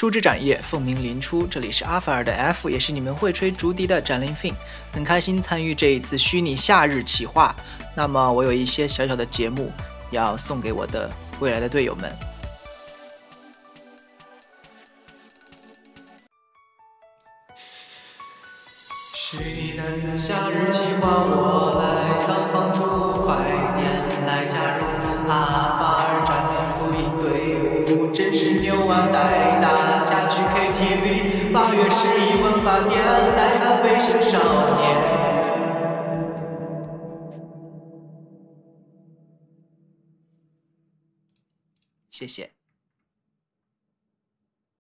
树枝展业，凤鸣林出。这里是阿法尔的 F，也是你们会吹竹笛的展林 Fin，很开心参与这一次虚拟夏日企划。那么我有一些小小的节目要送给我的未来的队友们。虚拟男子夏日企划，我来当房主，快点来加入阿法尔战略福音队伍，真是牛啊！带 KTV，八月十一晚八点来看《卫生少年》。谢谢。